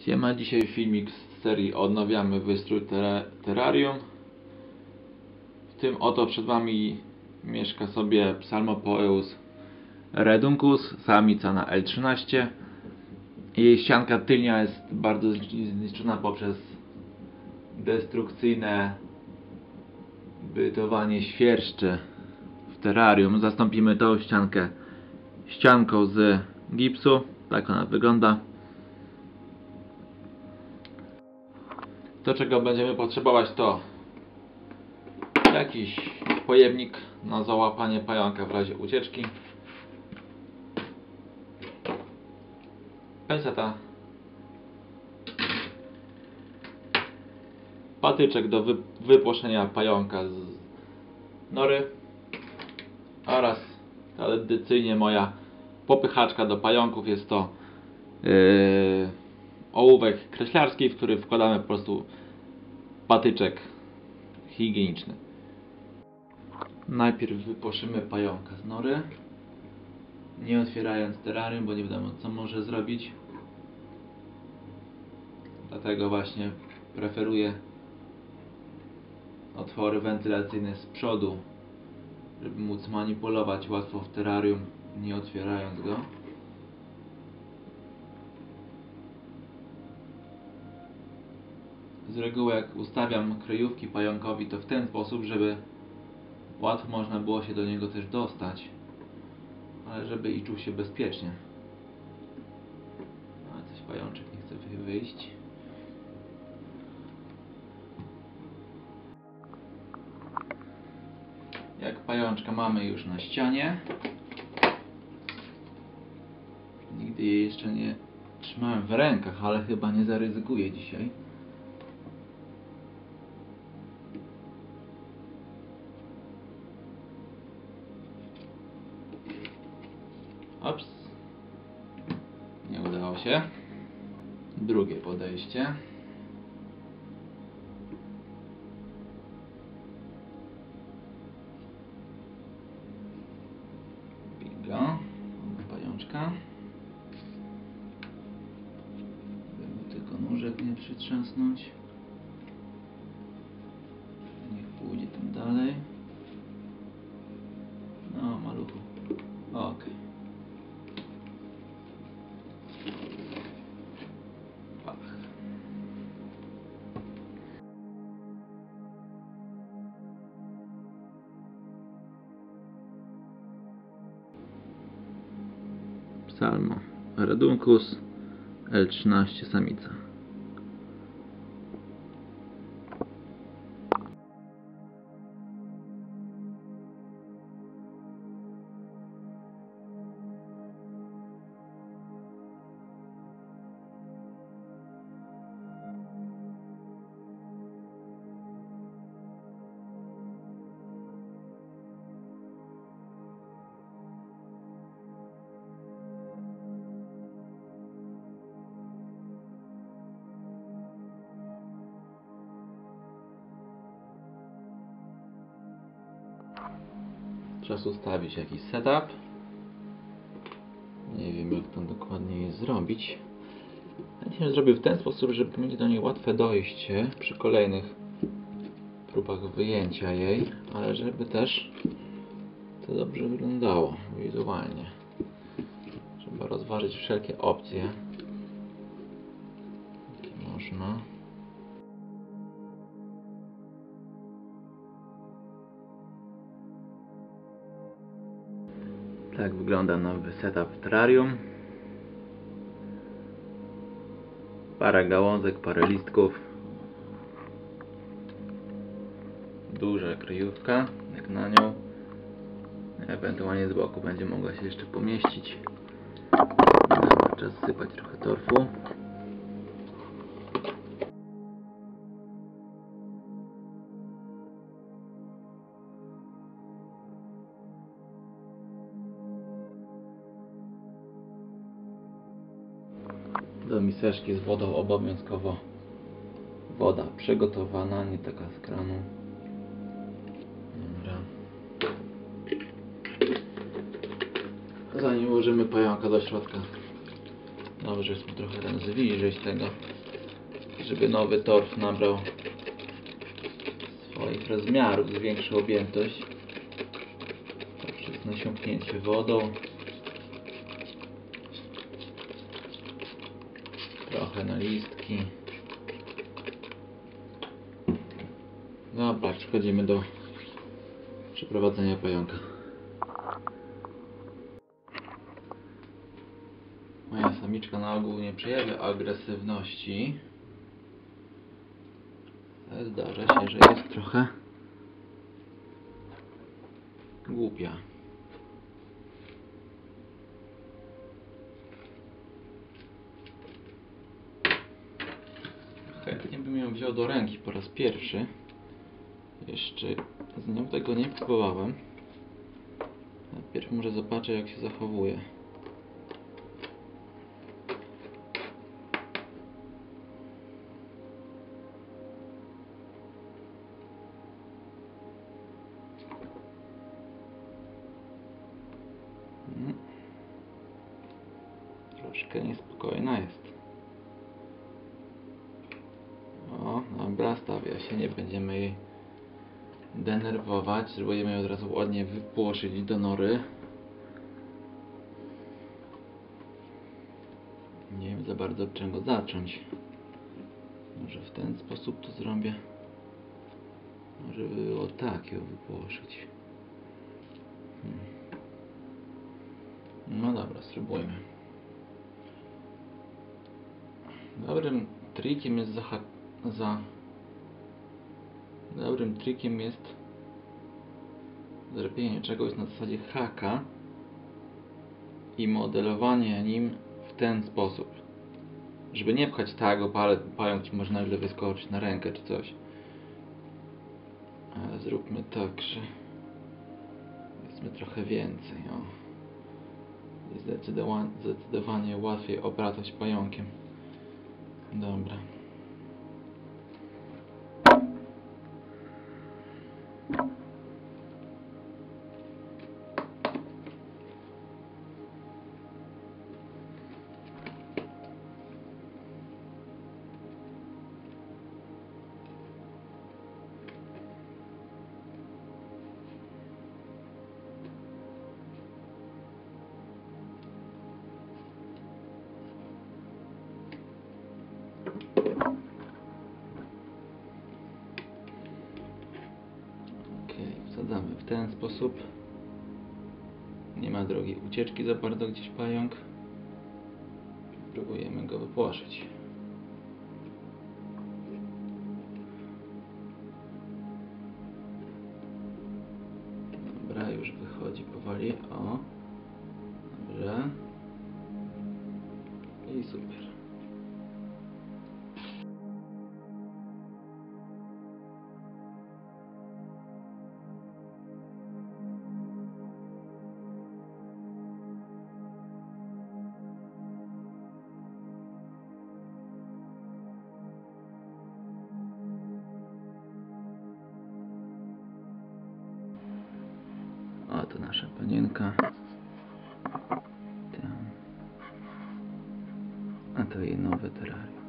Siema, dzisiaj filmik z serii Odnawiamy wystrój ter terrarium. W tym oto przed Wami mieszka sobie Psalmopoeus reduncus, samica na L13. Jej ścianka tylnia jest bardzo zniszczona poprzez destrukcyjne bytowanie świerszczy w terrarium. Zastąpimy tą ściankę ścianką z gipsu. Tak ona wygląda. To czego będziemy potrzebować to jakiś pojemnik na załapanie pająka w razie ucieczki. Penseta. Patyczek do wy wypłoszenia pająka z nory. Oraz tradycyjnie moja popychaczka do pająków jest to yy, ołówek kreślarski, w który wkładamy po prostu patyczek higieniczny. Najpierw wypłoszymy pająka z nory, nie otwierając terrarium, bo nie wiadomo co może zrobić. Dlatego właśnie preferuję otwory wentylacyjne z przodu, żeby móc manipulować łatwo w terrarium, nie otwierając go. Z reguły jak ustawiam kryjówki pająkowi to w ten sposób, żeby łatwo można było się do niego też dostać, ale żeby i czuł się bezpiecznie. Ale coś pajączek nie chce wy- wyjść. Jak pajączka mamy już na ścianie. Nigdy jej jeszcze nie trzymałem w rękach, ale chyba nie zaryzykuję dzisiaj. Ops. Nie udało się. Drugie podejście. Bingo. Pajączka. By mu tylko nóżek nie przytrzasnąć. Psalmo Reduncus L13 samica. Czas ustawić jakiś setup. Nie wiem jak to dokładnie zrobić. Chętnie zrobię w ten sposób, żeby mieć do niej łatwe dojście przy kolejnych próbach wyjęcia jej, ale żeby też to dobrze wyglądało wizualnie. Trzeba rozważyć wszelkie opcje. jakie Można. Tak wygląda nowy setup w terrarium. Parę gałązek, parę listków. Duża kryjówka, jak na nią. Ewentualnie z boku będzie mogła się jeszcze pomieścić. Czas sypać trochę torfu. Do miseczki z wodą obowiązkowo woda przygotowana, nie taka z kranu. Dobra. Zanim ułożymy pająka do środka, Dobrze, jest trochę ten zwilżyć tego, żeby nowy torf nabrał swoich rozmiarów, zwiększył objętość poprzez nasiąknięcie wodą. Trochę na listki. Dobra, przechodzimy do przeprowadzenia pająka. Moja samiczka na ogół nie przejawia agresywności. Ale zdarza się, że jest trochę głupia. Chętnie bym wziął do ręki po raz pierwszy. Jeszcze z nią tego nie próbowałem. Najpierw może zobaczę jak się zachowuje. Mm. Troszkę niespokojna jest. Dobra, stawia się, nie będziemy jej denerwować. Spróbujemy ją od razu ładnie wypłoszyć do nory. Nie wiem za bardzo od czego zacząć. Może w ten sposób to zrobię. Może by było tak ją wypłoszyć. Hmm. No dobra, spróbujmy. Dobrym trikiem jest za, za dobrym trikiem jest zrobienie czegoś na zasadzie haka i modelowanie nim w ten sposób. Żeby nie pchać tak, bo pająk ci może nagle wyskoczyć na rękę czy coś. Ale zróbmy tak, że powiedzmy trochę więcej. O. I zdecydowanie, zdecydowanie łatwiej obracać pająkiem. Dobra. Okej, wsadzamy w ten sposób. Nie ma drogi ucieczki za bardzo gdzieś pająk. Próbujemy go wypłoszyć. Dobra, już wychodzi powoli. O. Dobrze. I super. To nasza panienka. Tam. A to jej nowe terrarium.